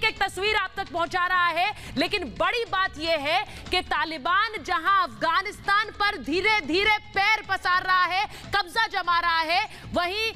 एक एक तस्वीर आप तक पहुँचा रहा है, लेकिन बड़ी बात यह है कि तालिबान जहाँ अफ़गानिस्तान पर धीरे धीरे पैर पसार रहा है, कब्जा जमा रहा है, वहीं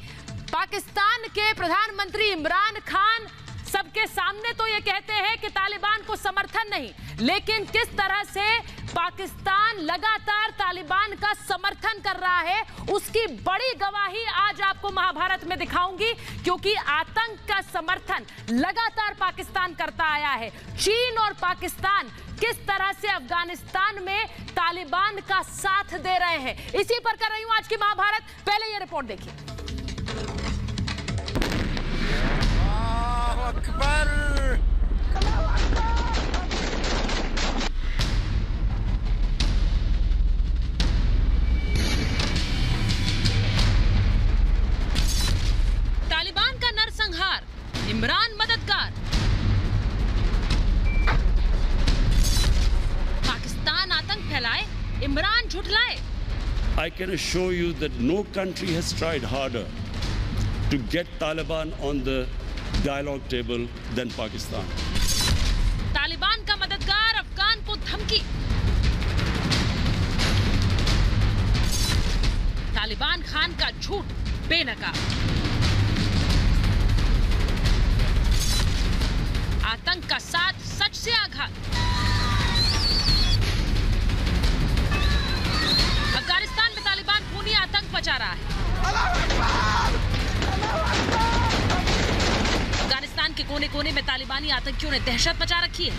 पाकिस्तान के प्रधानमंत्री इमरान खान सबके सामने तो ये कहते हैं कि तालिबान को समर्थन नहीं, लेकिन किस तरह से पाकिस्तान लगातार तालिबान का समर्थन कर रहा है, उसकी बड़ी गवाही आज आपको महाभारत में दिखाऊँगी, क्योंकि आतंक का समर्थन लगातार पाकिस्तान करता आया है। चीन और पाकिस्तान किस तरह से अफ़गानिस्तान में तालिबान का साथ दे रहे हैं, इसी पर कर रही हूँ आज की महाभारत। पहले ये रिपोर्ट देखिए। अकबर तालिबान का नरसंहार इमरान मददगार पाकिस्तान आतंक फैलाए इमरान झुठलाए I can assure you that no country has tried harder to get Taliban on the dialogue table than Pakistan. Taliban का मददगार अफगान को धमकी। तालिबान खान का झूठ बेनकाब। आतंक का साथ सच से आघात। अफ़गानिस्तान में तालिबान खूनी आतंक मचा रहा है। के कोने कोने में तालिबानी आतंकियों ने दहशत मचा रखी है।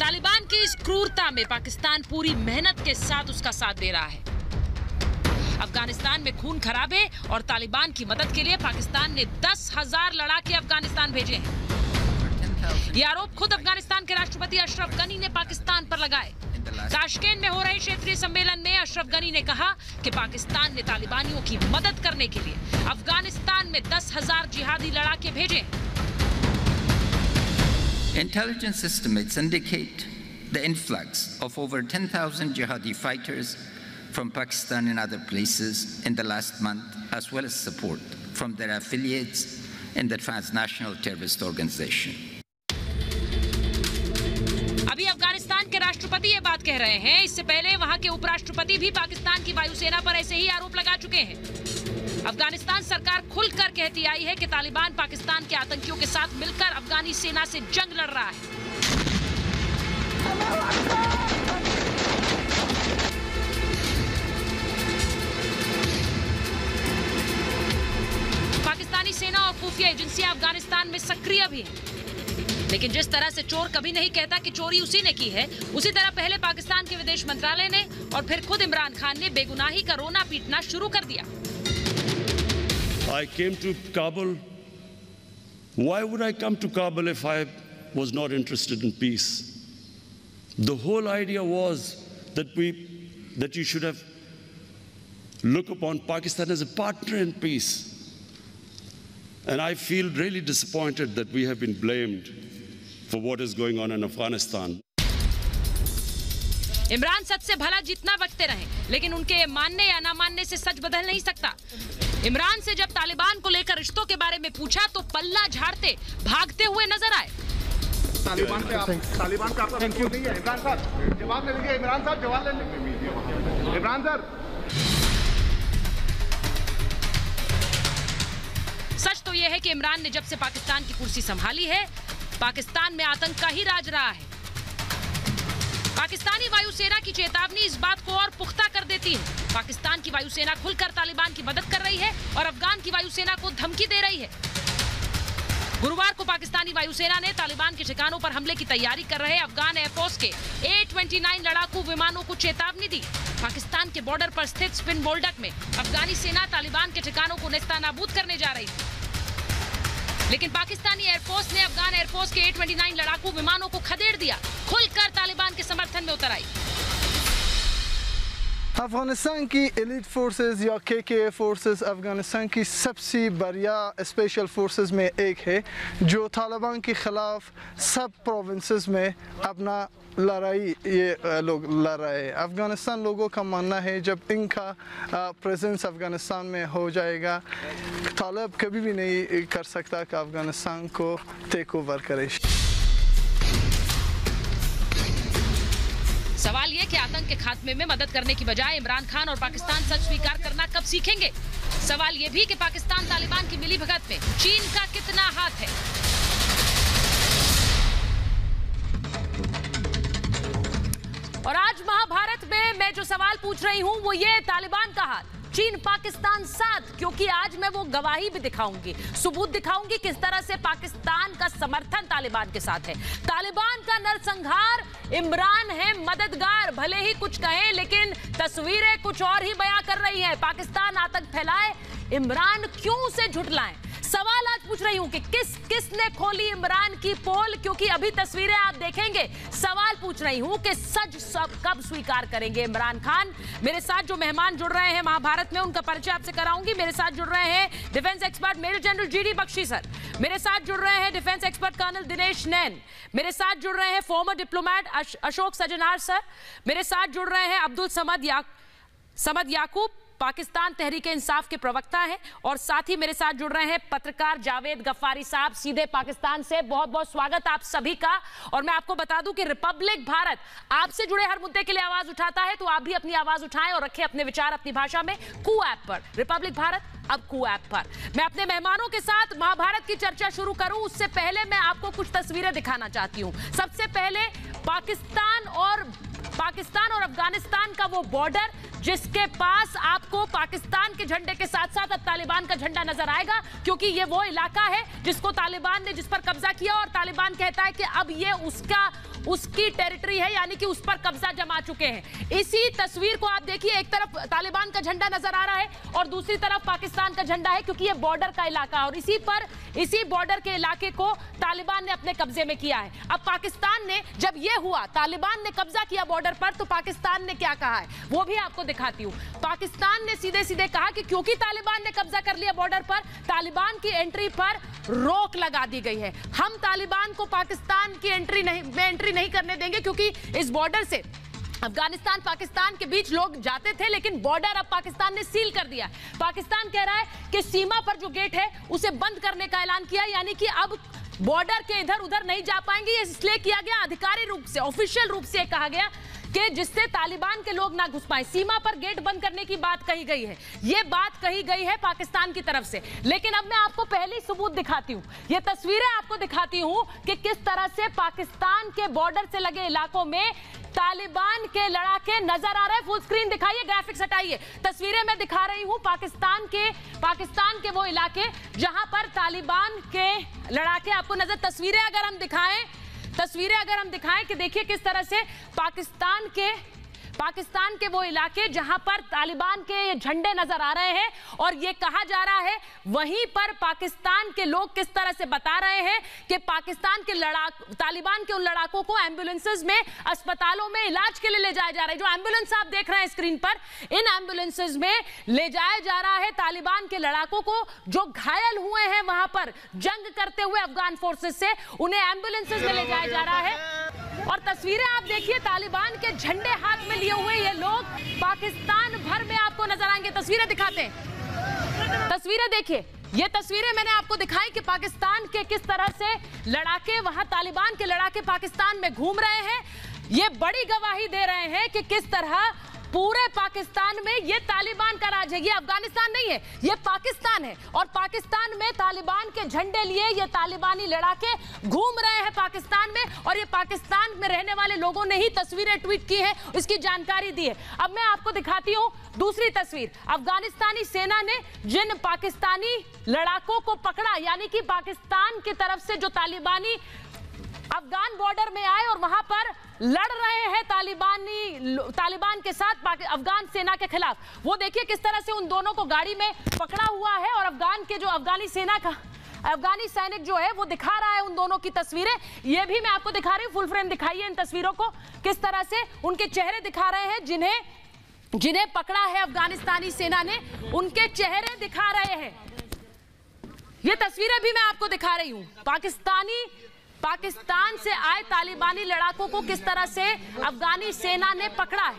तालिबान की इस क्रूरता में पाकिस्तान पूरी मेहनत के साथ उसका साथ दे रहा है। अफ़गानिस्तान में खून खराबे और तालिबान की मदद के लिए पाकिस्तान ने दस हज़ार लड़ाके अफ़गानिस्तान भेजे हैं। ये आरोप खुद अफ़गानिस्तान के राष्ट्रपति अशरफ गनी ने पाकिस्तान पर लगाए। ताशकेंट में हो रहे क्षेत्रीय सम्मेलन में अशरफ गनी ने कहा कि पाकिस्तान ने तालिबानियों की मदद करने के लिए अफ़गानिस्तान में दस हज़ार जिहादी लड़ाके भेजे हैं Intelligence estimates indicate the influx of over 10,000 jihadi fighters from Pakistan and other places in the last month, as well as support from their affiliates in the transnational terrorist organization. राष्ट्रपति ये बात कह रहे हैं। इससे पहले वहाँ के उपराष्ट्रपति भी पाकिस्तान की वायुसेना पर ऐसे ही आरोप लगा चुके हैं। अफ़गानिस्तान सरकार खुलकर कहती आई है कि तालिबान पाकिस्तान के आतंकियों के साथ मिलकर अफगानी सेना से जंग लड़ रहा है। पाकिस्तानी सेना और खुफिया एजेंसियाँ अफ़गानिस्तान में सक्रिय भी हैं। लेकिन जिस तरह से चोर कभी नहीं कहता कि चोरी उसी ने की है उसी तरह पहले पाकिस्तान के विदेश मंत्रालय ने और फिर खुद इमरान खान ने बेगुनाही का रोना पीटना शुरू कर दिया I came to Kabul. Why would I come to Kabul if I was not interested in peace? The whole idea was that we that you should have look upon Pakistan as a partner in peace. And I feel really disappointed that we have been blamed for what is going on in Afghanistan. Imran सच से भला जितना बचते रहे लेकिन उनके मानने या ना मानने से सच बदल नहीं सकता। इमरान से जब तालिबान को लेकर रिश्तों के बारे में पूछा तो पल्ला झाड़ते भागते हुए नज़र आए। तालिबान पे आप तालिबान पे आपका थैंक यू नहीं है। इमरान साहब जवाब ले लीजिए इमरान साहब जवाब ले लीजिए इमरान सर। सच तो यह है कि इमरान ने जब से पाकिस्तान की कुर्सी संभाली है पाकिस्तान में आतंक का ही राज रहा है। पाकिस्तानी वायुसेना की चेतावनी इस बात को और पुख्ता कर देती है। पाकिस्तान की वायुसेना खुलकर तालिबान की मदद कर रही है और अफगान की वायुसेना को धमकी दे रही है। गुरुवार को पाकिस्तानी वायुसेना ने तालिबान के ठिकानों पर हमले की तैयारी कर रहे अफगान एयरफोर्स के ए ट्वेंटी लड़ाकू विमानों को चेतावनी दी। पाकिस्तान के बॉर्डर पर स्थित स्पिन बोल्डक में अफगानी सेना तालिबान के ठिकानों को नेस्तानाबूद करने जा रही थी। लेकिन पाकिस्तानी एयरफोर्स ने अफगान एयरफोर्स के ए ट्वेंटी लड़ाकू विमानों को खदेड़ दिया। खुलकर तालिबान के समर्थन में उतर आई। अफ़गानिस्तान की एलिट फोर्सेस या के के फोर्सेस अफ़गानिस्तान की सबसे बढ़िया स्पेशल फोर्सेस में एक है, जो तालिबान के ख़िलाफ़ सब प्रोविंसेस में अपना लड़ाई, ये लोग लड़ रहे हैं अफ़गानिस्तान लोगों का मानना है, जब इनका प्रेजेंस अफ़गानिस्तान में हो जाएगा, तालिब कभी भी नहीं कर सकता कि अफ़गानिस्तान को टेक ओवर करे। सवाल ये कि आतंक के खात्मे में मदद करने की बजाय इमरान खान और पाकिस्तान सच स्वीकार करना कब सीखेंगे? सवाल ये भी कि पाकिस्तान तालिबान की मिली भगत में चीन का कितना हाथ है? और आज महाभारत में मैं जो सवाल पूछ रही हूँ, वो ये, तालिबान का हाथ चीन, पाकिस्तान साथ, क्योंकि आज मैं वो गवाही भी दिखाऊँगी। सबूत दिखाऊँगी किस तरह से पाकिस्तान का समर्थन तालिबान के साथ है। तालिबान का नरसंहार इमरान है मददगार, भले ही कुछ कहें, लेकिन तस्वीरें कुछ और ही बयां कर रही हैं। पाकिस्तान आतंक फैलाए, इमरान क्यों उसे झुटलाएँ? सवाल आज पूछ रही हूँ कि किस, किसने खोली इमरान की पोल? क्योंकि अभी तस्वीरें आप देखेंगे। सवाल पूछ रही हूँ कि सच सब कब स्वीकार करेंगे इमरान खान? मेरे साथ जो मेहमान जुड़ रहे हैं महाभारत में, उनका परिचय आपसे कराऊँगी। मेरे साथ जुड़ रहे हैं defence expert major general GD Bakshi sir. मेरे साथ जुड़ रहे हैं defence expert colonel Dinesh Nain. मेरे साथ जुड़ रहे हैं former diplomat Ashok Sajnar sir. मेरे साथ जुड़ रहे हैं अब्दुल समद या, समद याकूब। पाकिस्तान तहरीक इंसाफ के प्रवक्ता हैं और साथ ही मेरे साथ जुड़ रहे हैं पत्रकार जावेद गफ्फारी साहब, सीधे पाकिस्तान से। बहुत बहुत स्वागत आप सभी का। और मैं आपको बता दूँ कि रिपब्लिक भारत आपसे जुड़े हर मुद्दे के लिए आवाज़ उठाता है तो आप भी अपनी आवाज़ उठाएँ और रखें अपने विचार अपनी भाषा में कू ऐप पर। रिपब्लिक भारत अब कू ऐप पर। मैं अपने मेहमानों के साथ महाभारत की चर्चा शुरू करूँ। उससे पहले मैं आपको कुछ तस्वीरें दिखाना चाहती हूँ। सबसे पहले पाकिस्तान और पाकिस्तान और अफ़गानिस्तान का वो बॉर्डर, जिसके पास आपको पाकिस्तान के झंडे के साथ साथ अब तालिबान का झंडा नज़र आएगा, क्योंकि ये वो इलाका है जिसको तालिबान ने जिस पर कब्जा किया और तालिबान कहता है कि अब ये उसका, उसकी टेरिटरी है, यानी कि उस पर कब्जा जमा चुके हैं। इसी तस्वीर को आप देखिए, एक तरफ़ तालिबान का झंडा नज़र आ रहा है और दूसरी तरफ़ पाकिस्तान का झंडा है, क्योंकि ये बॉर्डर का इलाका है और इसी पर, इसी बॉर्डर के इलाके को तालिबान ने अपने कब्जे में किया है। अब पाकिस्तान ने जब यह हुआ, तालिबान ने कब्जा किया बॉर्डर पर तो पाकिस्तान ने क्या कहा है? वो भी आपको दिखाती हूँ। पाकिस्तान ने सीधे सीधे कहा कि क्योंकि तालिबान ने कब्जा कर लिया बॉर्डर पर, तालिबान की एंट्री पर रोक लगा दी गई है। हम तालिबान को पाकिस्तान की एंट्री नहीं, में एंट्री नहीं करने देंगे क्योंकि इस बॉर्डर से अफ़गानिस्तान, पाकिस्तान के बीच लोग जाते थे, लेकिन बॉर्डर अब पाकिस्तान ने सील कर दिया पाकिस्तान कह रहा है कि सीमा पर जो गेट है, उसे बंद करने का ऐलान किया यानी कि अब बॉर्डर के इधर उधर नहीं जा पाएँगे, ये इसलिए किया गया, आधिकारिक रूप से, ऑफिशियल रूप से कहा गया कि जिससे तालिबान के लोग ना घुस पाए। सीमा पर गेट बंद करने की बात कही गई है। ये बात कही गई है पाकिस्तान की तरफ़ से। लेकिन अब मैं आपको पहली सबूत दिखाती हूँ। ये तस्वीरें आपको दिखाती हूँ कि किस तरह से पाकिस्तान के बॉर्डर से लगे इलाकों में तालिबान के लड़ाके नज़र आ रहे हैं। फुल स्क्रीन दिखाइए ग्राफिक्स हटाइए। तस्वीरें मैं दिखा रही हूँ पाकिस्तान के पाकिस्तान के वो इलाके जहाँ पर तालिबान के लड़ाके आपको नज़र, तस्वीरें अगर हम दिखाएँ, तस्वीरें अगर हम दिखाएँ कि देखिए किस तरह से पाकिस्तान के पाकिस्तान के वो इलाके जहाँ पर तालिबान के ये झंडे नज़र आ रहे हैं और ये कहा जा रहा है, वहीं पर पाकिस्तान के लोग किस तरह से बता रहे हैं कि पाकिस्तान के लड़ाक, तालिबान के उन लड़ाकों को एम्बुलेंसेज में, अस्पतालों में इलाज के लिए ले जाया जा रहा है। जो एंबुलेंस आप देख रहे हैं स्क्रीन पर, इन एम्बुलेंसेज में ले जाया जा रहा है तालिबान के लड़ाकों को जो घायल हुए हैं वहाँ पर, जंग करते हुए अफगान फोर्सेस से, उन्हें एम्बुलेंसेज में ले जाया जा रहा है। और तस्वीरें आप देखिए, तालिबान के झंडे हाथ में लिए हुए ये लोग पाकिस्तान भर में आपको नज़र आएँगे। तस्वीरें दिखाते हैं। तस्वीरें देखिए। ये तस्वीरें मैंने आपको दिखाई कि पाकिस्तान के किस तरह से लड़ाके, वहाँ तालिबान के लड़ाके पाकिस्तान में घूम रहे हैं। ये बड़ी गवाही दे रहे हैं कि किस तरह पूरे पाकिस्तान में ये तालिबान का राज है। ये अफ़गानिस्तान नहीं है, ये पाकिस्तान है। और पाकिस्तान में तालिबान के झंडे लिए ये तालिबानी लड़ाके घूम रहे हैं पाकिस्तान में और ये पाकिस्तान में रहने वाले लोगों ने ही तस्वीरें ट्वीट की है, इसकी जानकारी दी है। अब मैं आपको दिखाती हूँ दूसरी तस्वीर। अफगानिस्तानी सेना ने जिन पाकिस्तानी लड़ाकों को पकड़ा, यानी कि पाकिस्तान की तरफ़ से जो तालिबानी अफगान बॉर्डर में आए और वहाँ पर लड़ रहे हैं तालिबानी, तालिबान के साथ अफगान सेना के खिलाफ। वो देखिए किस तरह से उन दोनों को गाड़ी में पकड़ा हुआ है और अफगान के जो अफगानी सेना का, अफगानी सैनिक जो है वो दिखा रहा है उन दोनों की तस्वीरें। ये भी मैं आपको दिखा रही हूँ फुल फ्रेम दिखाइए इन तस्वीरों को, किस तरह से उनके चेहरे दिखा रहे हैं, जिन्हें जिन्हें पकड़ा है अफगानिस्तानी सेना ने, उनके चेहरे दिखा रहे हैं। ये तस्वीरें भी मैं आपको दिखा रही हूँ। पाकिस्तानी पाकिस्तान से आए तालिबानी लड़ाकों को किस तरह से अफगानी सेना ने पकड़ा है?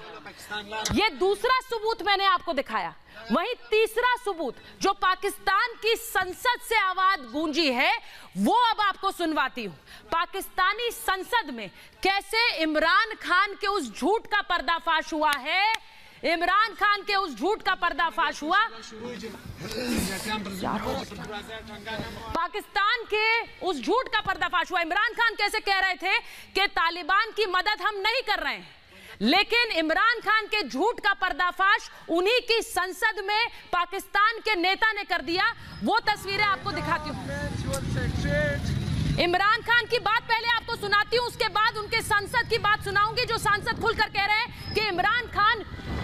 ये दूसरा सबूत मैंने आपको दिखाया। वहीं तीसरा सबूत, जो पाकिस्तान की संसद से आवाज़ गूंजी है, वो अब आपको सुनवाती हूँ। पाकिस्तानी संसद में कैसे इमरान खान के उस झूठ का पर्दाफाश हुआ है इमरान खान के उस झूठ का पर्दाफाश हुआ। पाकिस्तान के उस झूठ का पर्दाफाश हुआ। इमरान खान कैसे कह रहे थे कि तालिबान की मदद हम नहीं कर रहे हैं? लेकिन इमरान खान के झूठ का पर्दाफाश उन्हीं की संसद में पाकिस्तान के नेता ने कर दिया। वो तस्वीरें आपको दिखाती हूँ। इमरान खान की बात पहले आपको सुनाती हूँ उसके बाद उनके सांसद की बात सुनाऊँगी जो सांसद खुलकर कह रहे हैं कि इमरान खान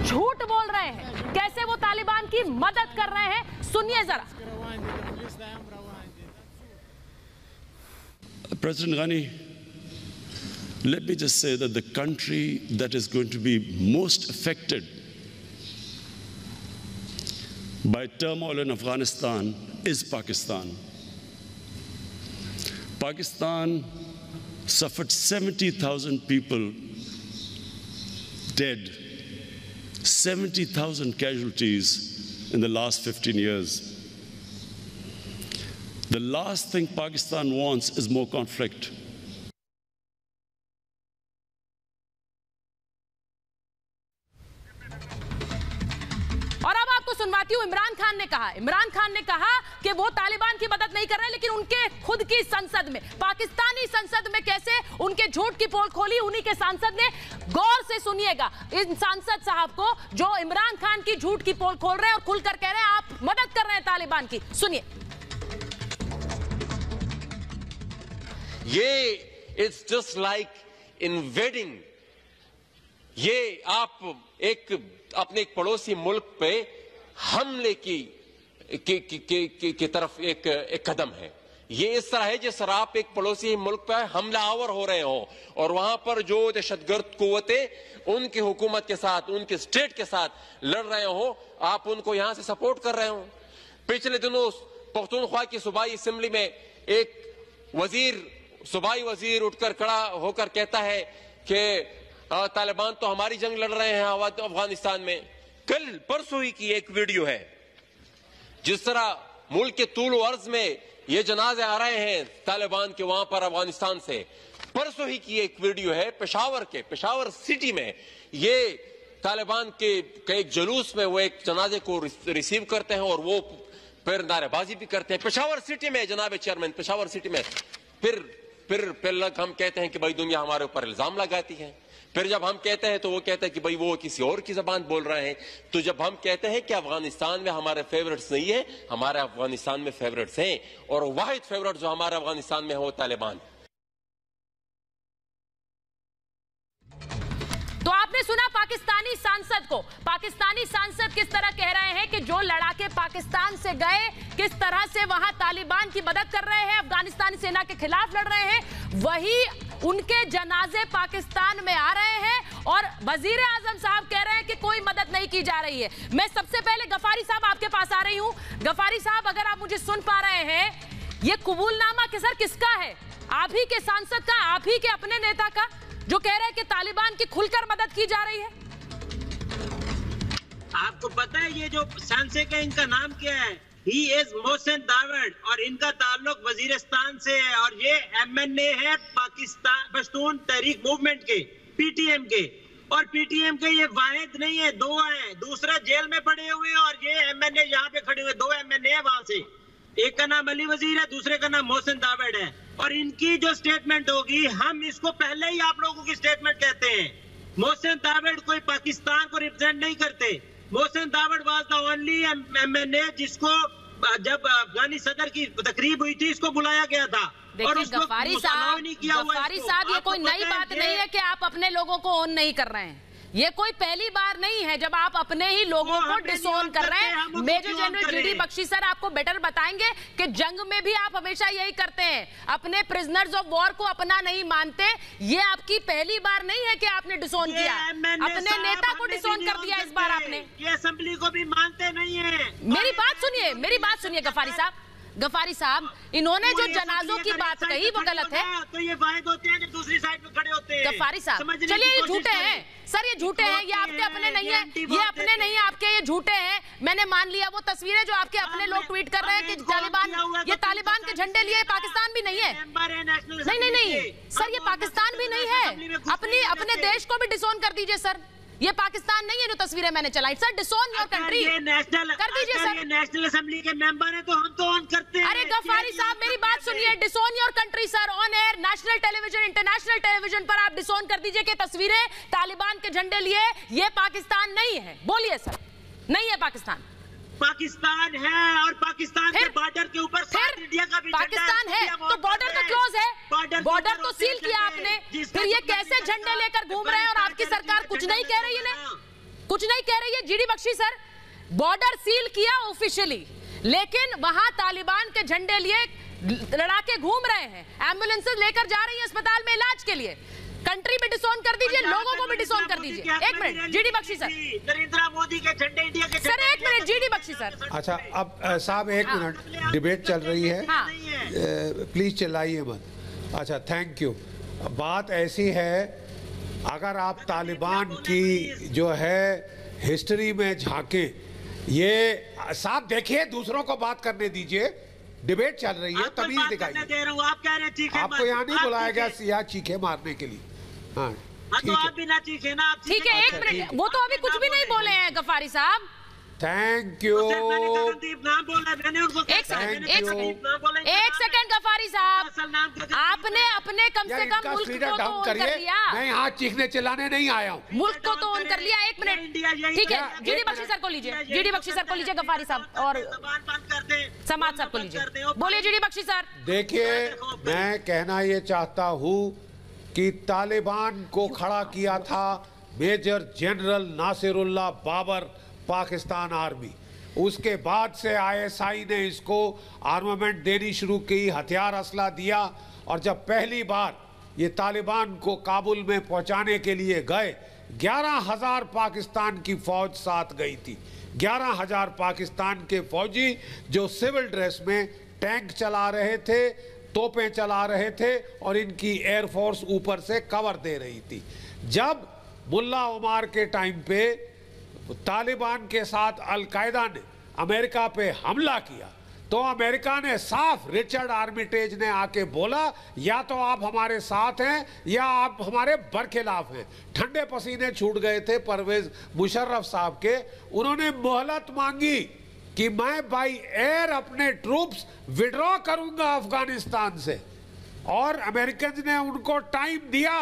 झूठ बोल रहे हैं कैसे वो तालिबान की मदद कर रहे हैं सुनिए जरा President Ghani, let me just say that the country that is going to be most affected by turmoil in Afghanistan is Pakistan. Pakistan suffered 70,000 people dead 70,000 casualties in the last 15 years. The last thing Pakistan wants is more conflict. सुनवाती हूँ, इमरान खान ने कहा, इमरान खान ने कहा कि वो तालिबान की मदद नहीं कर रहे लेकिन उनके खुद की संसद में, पाकिस्तानी संसद में कैसे उनके झूठ की पोल खोली, उन्हीं के सांसद ने, गौर से सुनिएगा, इन सांसद साहब को जो इमरान खान की झूठ की पोल खोल रहे हैं और खुलकर कह रहे हैं, आप मदद कर रहे हैं तालिबान की। सुनिए। ये इट्स जस्ट लाइक इन्वेडिंग ये आप एक, अपने एक पड़ोसी मुल्क पे हमले की की, की, की, की, की तरफ़ एक एक कदम है। ये इस तरह है जिस आप एक पड़ोसी मुल्क पर हमलावर हो रहे हो और वहाँ पर जो दहशतगर्द कुतें उनकी हुकूमत के साथ उनके स्टेट के साथ लड़ रहे हो आप उनको यहाँ से सपोर्ट कर रहे हो। पिछले दिनों पख्तूनख्वा की सूबाई असम्बली में एक वज़ीर सूबाई वज़ीर उठकर खड़ा होकर कहता है कि तालिबान तो हमारी जंग लड़ रहे हैं अफ़गानिस्तान में। कल परसों ही की एक वीडियो है। जिस तरह मुल्क के तूल अर्ज़ में ये जनाजे आ रहे हैं तालिबान के वहाँ पर अफ़गानिस्तान से। परसों ही की एक वीडियो है पेशावर के, पेशावर सिटी में। ये तालिबान के एक जुलूस में वो एक जनाजे को रिसीव करते हैं और वो फिर नारेबाजी भी करते हैं। पेशावर सिटी में जनाब चेयरमैन, पेशावर सिटी में। फिर फिर फिर लग हम कहते हैं कि भाई दुनिया हमारे ऊपर इल्ज़ाम लगाती है। फिर जब हम कहते हैं तो वो कहते हैं कि भाई वो किसी और की जबान बोल रहे हैं। तो जब हम कहते हैं कि अफ़गानिस्तान में हमारे फेवरेट्स नहीं है, हमारे अफ़गानिस्तान में फेवरेट्स हैं और वाहिद फेवरेट जो हमारे अफ़गानिस्तान में है, वो तालिबान। पाकिस्तानी सांसद को। पाकिस्तानी सांसद किस तरह कह रहे हैं कि जो लड़ाके पाकिस्तान से गए, किस तरह से वहाँ तालिबान की मदद कर रहे हैं, अफगानिस्तानी सेना के खिलाफ लड़ रहे हैं, वही उनके जनाजे पाकिस्तान में आ रहे हैं और वज़ीर आज़म साहब कह रहे हैं कि कोई मदद नहीं की जा रही है। मैं सबसे पहले गफारी साहब आपके पास आ रही हूँ। गफारी साहब, अगर आप मुझे सुन पा रहे हैं, ये कबूलनामा किसर किसका है? आप ही के सांसद का, आप ही के अपने नेता का? जो कह रहे हैं कि तालिबान की खुलकर मदद की जा रही है। आपको पता है ये जो सांसद का इनका नाम क्या है? ही इज़ मोहसिन दावड़ और इनका ताल्लुक वजीरिस्तान से है और ये एमएनए है पाकिस्तान पश्तून तहरीक मूवमेंट के पीटीएम के। और पीटीएम के ये वाहिद नहीं है, दो है। दूसरा जेल में पड़े हुए हैं और ये एमएनए यहाँ पे खड़े हुए दो एमएनए है वहाँ से। एक का नाम अली वज़ीर है दूसरे का नाम मोहसिन दावड़ है। और इनकी जो स्टेटमेंट होगी हम इसको पहले ही आप लोगों की स्टेटमेंट कहते हैं। मोहसिन दावड़ कोई पाकिस्तान को रिप्रेजेंट नहीं करते। Mohsin Dawar was the only MNA जिसको जब अफगानी सदर की तकरीब हुई थी इसको बुलाया गया था। और उसको गफारी साहब ये कोई नई बात नहीं है कि आप अपने लोगों को ऑन नहीं कर रहे हैं। ये कोई पहली बार नहीं है जब आप अपने ही लोगों को डिसोन कर रहे हैं major general GD? Bakshi sir आपको बेटर बताएँगे कि जंग में भी आप हमेशा यही करते हैं। अपने प्रिजनर्स ऑफ़ वॉर को अपना नहीं मानते। ये आपकी पहली बार नहीं है कि आपने डिसोन किया। अपने नेता को डिसोन कर दिया इस बार आपने। ये असेंबली को भी मानते नहीं है। मेरी बात सुनिए मेरी बात सुनिए गफारी साहब। गफारी साहब इन्होंने जो जनाजों की बात कही वो गलत है। तो ये वाहिद होते हैं जो दूसरी साइड पे खड़े होते हैं। गफारी साहब चलिए ये झूठे हैं। सर ये झूठे हैं ये आपके अपने नहीं है ये अपने नहीं है आपके ये झूठे हैं। मैंने मान लिया वो तस्वीरें जो आपके अपने लोग ट्वीट कर रहे हैं कि तालिबान ये तालिबान के झंडे लिए पाकिस्तान भी नहीं है। नहीं नहीं नहीं। सर ये पाकिस्तान भी नहीं है। अपनी अपने देश को भी डिसोन कर दीजिए सर। ये पाकिस्तान नहीं है जो तस्वीरें मैंने चलाई। सर डिसोन योर कंट्री कर दीजिए सर ये नेशनल असेंबली के मेंबर हैं तो हम तो ऑन करते हैं। अरे गफारी साहब मेरी बात सुनिए। Disown your country sir on air national television international television पर आप डिसोन कर दीजिए कि तस्वीरें तालिबान के झंडे लिए। ये पाकिस्तान नहीं है। बोलिए सर नहीं है पाकिस्तान। पाकिस्तान है और पाकिस्तान के बॉर्डर के ऊपर साउथ इंडिया का भी पाकिस्तान है। तो बॉर्डर तो क्लोज है। बॉर्डर बॉर्डर तो सील किया आपने। फिर ये कैसे झंडे लेकर घूम रहे हैं और आपकी सरकार कुछ नहीं कह रही है कुछ नहीं कह रही है। GD Bakshi sir border seal किया ऑफिशियली लेकिन वहाँ तालिबान के झंडे लिए लड़ाके घूम रहे हैं। एम्बुलेंसेज लेकर जा रही है अस्पताल में इलाज के लिए। कंट्री भी डिसोन कर दीजिए लोगों को भी डिसोन कर दीजिए। एक minute GD Bakshi sir. Narendra Modi के झंडे इंडिया के सर एक मिनट जीडी बख्शी सर। अच्छा अब साहब एक हाँ। मिनट डिबेट चल रही है। हाँ। प्लीज़ चिल्लाइए मत। अच्छा थैंक यू बात ऐसी है अगर आप तालिबान की जो है हिस्ट्री में झांके ये साहब देखिए दूसरों को बात करने दीजिए। डिबेट चल रही है तमीज दिखाइए दे रहा हूँ। आप कह रहे हैं आपको यहाँ नहीं आप बुलाया गया सिया चीखे मारने के लिए। हाँ हाँ, ठीक तो है। आप भी ना चीखे ना आप ठीक है एक मिनट। वो तो अभी कुछ भी नहीं बोले हैं गफारी साहब। थैंक यू सर, मैंने गगनदीप नाम बोला मैंने उनको एक सेकंड Thank एक सेकंड नाम बोला इनका एक नाम सेकंड गफारी साहब। आपने अपने कम से कम मुल्क को तो ऑन कर लिया। मैं यहाँ चीखने चिल्लाने नहीं आया हूँ। मुल्क को तो ऑन कर लिया एक मिनट। ठीक है है। जीडी बख्शी सर को लीजिए। जीडी बख्शी सर को लीजिए गफारी साहब और समाज साहब को लीजिए। बोलिए जीडी बख्शी सर। देखिए मैं कहना ये चाहता हूँ कि तालिबान को खड़ा किया था major general Nasirullah Babar, Pakistan army. उसके बाद से आईएसआई ने इसको आर्मामेंट देनी शुरू की, हथियार असला दिया और जब पहली बार ये तालिबान को काबुल में पहुँचाने के लिए गए, ग्यारह हज़ार पाकिस्तान की फौज साथ गई थी। ग्यारह हज़ार पाकिस्तान के फौजी जो सिविल ड्रेस में टैंक चला रहे थे तोपें चला रहे थे और इनकी एयरफोर्स ऊपर से कवर दे रही थी। जब मुल्ला उमार के टाइम पे तालिबान के साथ अलकायदा ने अमेरिका पे हमला किया तो अमेरिका ने साफ़ रिचर्ड आर्मिटेज ने आके बोला, या तो आप हमारे साथ हैं, या आप हमारे बरखिलाफ हैं। ठंडे पसीने छूट गए थे परवेज मुशर्रफ साहब के। उन्होंने मोहलत मांगी। कि मैं बाई एयर अपने ट्रूप्स विड्रॉ करूँगा अफ़गानिस्तान से। और अमेरिकन ने उनको टाइम दिया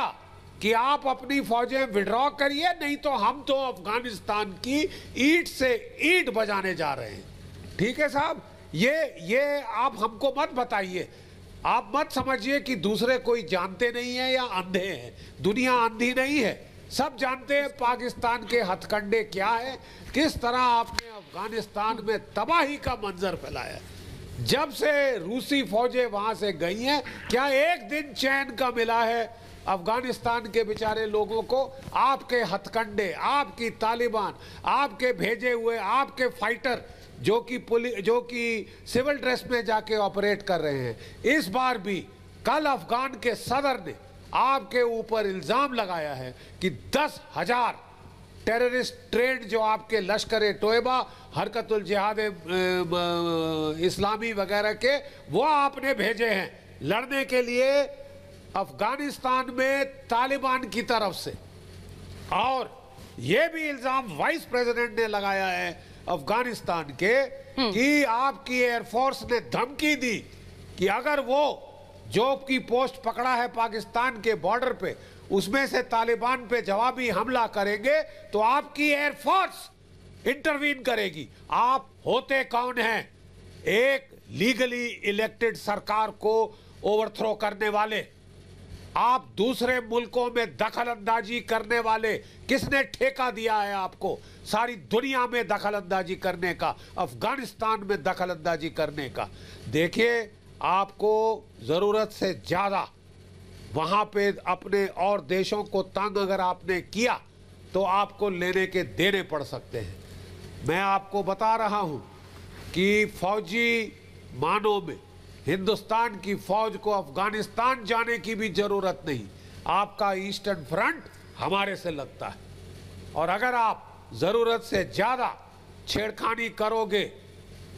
कि आप अपनी फौजें विड्रॉ करिए, नहीं तो हम तो अफ़गानिस्तान की ईट से ईट बजाने जा रहे हैं। ठीक है साहब? ये ये आप हमको मत बताइए। आप मत समझिए कि दूसरे कोई जानते नहीं है या अंधे हैं। दुनिया अंधी नहीं है। सब जानते हैं पाकिस्तान के हथकंडे क्या है? किस तरह आपने अफ़गानिस्तान में तबाही का मंजर फैलाया? जब से रूसी फौजें वहाँ से गई हैं, क्या एक दिन चैन का मिला है अफ़गानिस्तान के बेचारे लोगों को? आपके हथकंडे, आपकी तालिबान, आपके भेजे हुए, आपके फाइटर जो कि पुलिस जो कि सिविल ड्रेस में जाके ऑपरेट कर रहे हैं। इस बार भी कल अफगान के सदर ने आपके ऊपर इल्ज़ाम लगाया है कि दस हज़ार टेररिस्ट ट्रेड जो आपके लश्कर तोयबा हरकतुल जिहाद इस्लामी वगैरह के वो आपने भेजे हैं लड़ने के लिए अफ़गानिस्तान में तालिबान की तरफ़ से। और ये भी इल्ज़ाम वाइस प्रेसिडेंट ने लगाया है अफ़गानिस्तान के कि आपकी एयरफोर्स ने धमकी दी कि अगर वो जो की पोस्ट पकड़ा है पाकिस्तान के बॉर्डर पे, उसमें से तालिबान पे जवाबी हमला करेंगे तो आपकी एयरफोर्स इंटरवीन करेगी। आप होते कौन हैं? एक लीगली इलेक्टेड सरकार को ओवरथ्रो करने वाले, आप दूसरे मुल्कों में दखल अंदाजी करने वाले, किसने ठेका दिया है आपको सारी दुनिया में दखल अंदाजी करने का, अफ़गानिस्तान में दखल अंदाजी करने का? देखिए आपको ज़रूरत से ज़्यादा वहाँ पे अपने और देशों को तंग अगर आपने किया तो आपको लेने के देने पड़ सकते हैं। मैं आपको बता रहा हूँ कि फौजी मानों में हिंदुस्तान की फौज को अफ़गानिस्तान जाने की भी ज़रूरत नहीं। आपका ईस्टर्न फ्रंट हमारे से लगता है। और अगर आप ज़रूरत से ज़्यादा छेड़खानी करोगे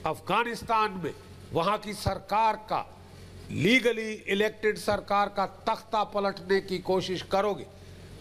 अफ़गानिस्तान में वहाँ की सरकार का लीगली इलेक्टेड सरकार का तख्ता पलटने की कोशिश करोगे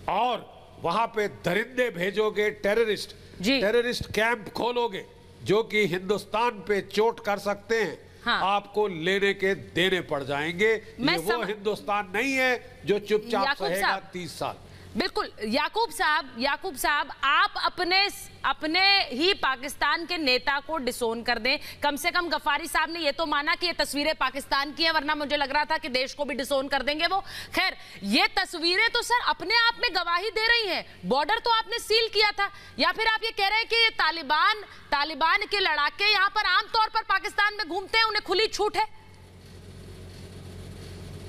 और वहाँ पे दरिंदे भेजोगे टेररिस्ट टेररिस्ट कैंप खोलोगे जो कि हिंदुस्तान पे चोट कर सकते हैं। हाँ। आपको लेने के देने पड़ जाएँगे। ये वो हिंदुस्तान नहीं है जो चुपचाप सहेगा तीस साल। बिल्कुल, याकूब साहब याकूब साहब, आप अपने अपने ही पाकिस्तान के नेता को डिसोन कर दें। कम से कम गफारी साहब ने ये तो माना कि ये तस्वीरें पाकिस्तान की हैं, वरना मुझे लग रहा था कि देश को भी डिसोन कर देंगे वो। खैर, ये तस्वीरें तो सर अपने आप में गवाही दे रही हैं। बॉर्डर तो आपने सील किया था। या फिर आप ये कह रहे हैं कि ये तालिबान तालिबान के लड़ाके यहाँ पर आमतौर पर पाकिस्तान में घूमते हैं, उन्हें खुली छूट है?